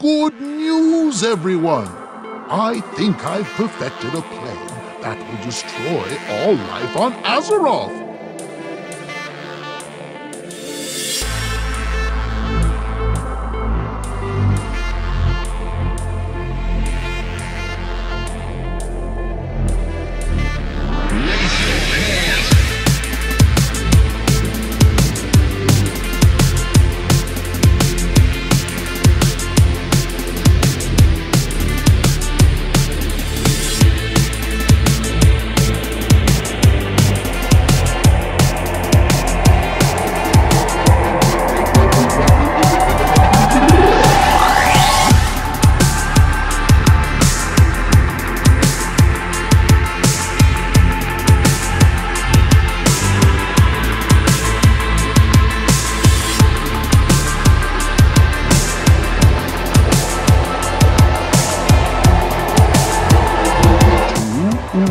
Good news, everyone! I think I've perfected a plan that will destroy all life on Azeroth.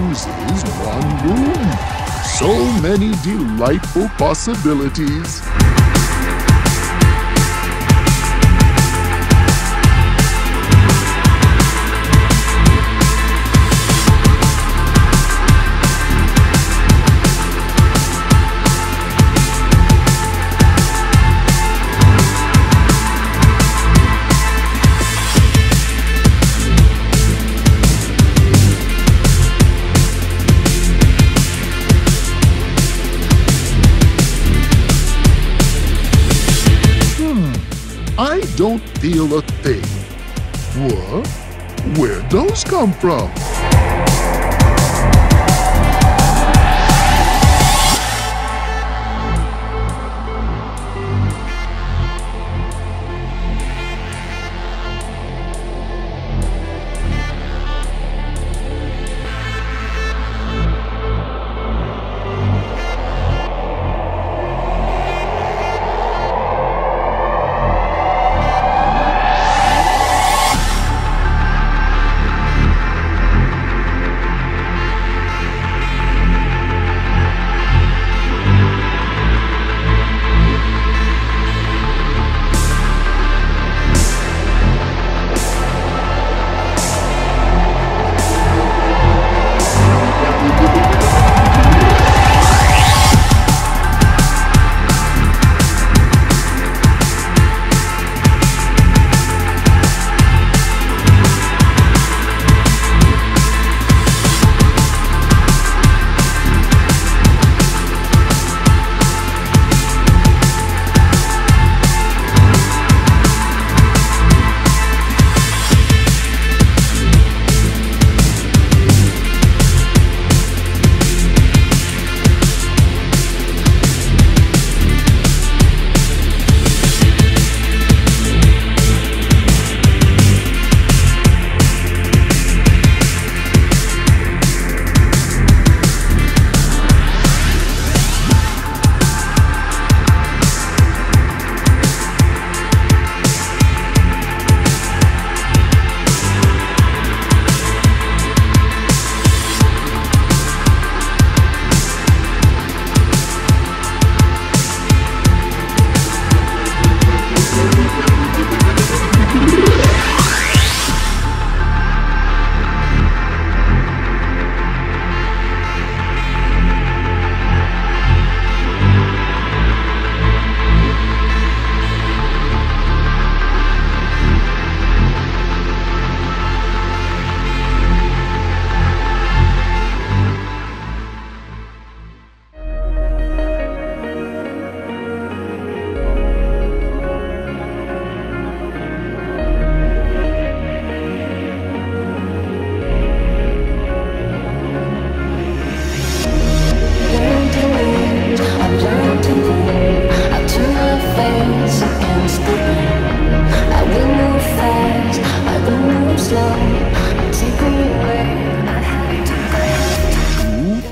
Oozes one room. So many delightful possibilities. I don't feel a thing. What? Where'd those come from?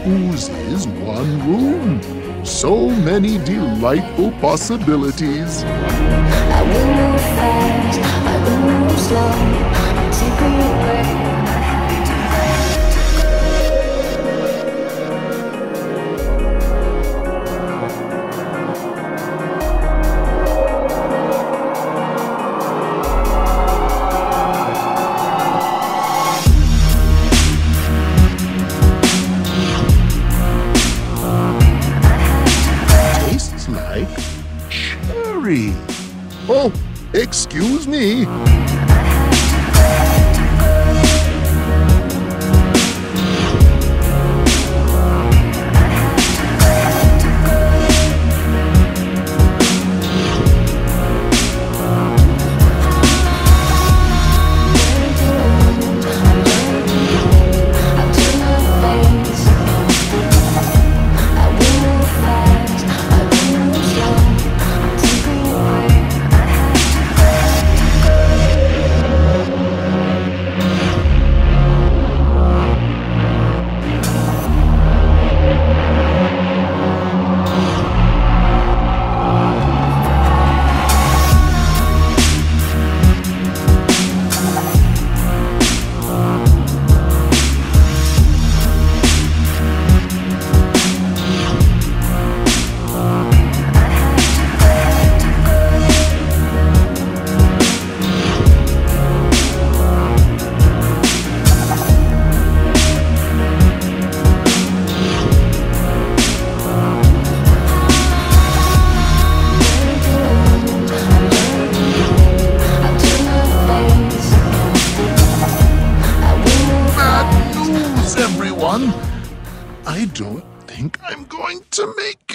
Oozes, one room. So many delightful possibilities. I will move fast, I will move slow. I Take me where Oh, excuse me. Don't think I'm going to make.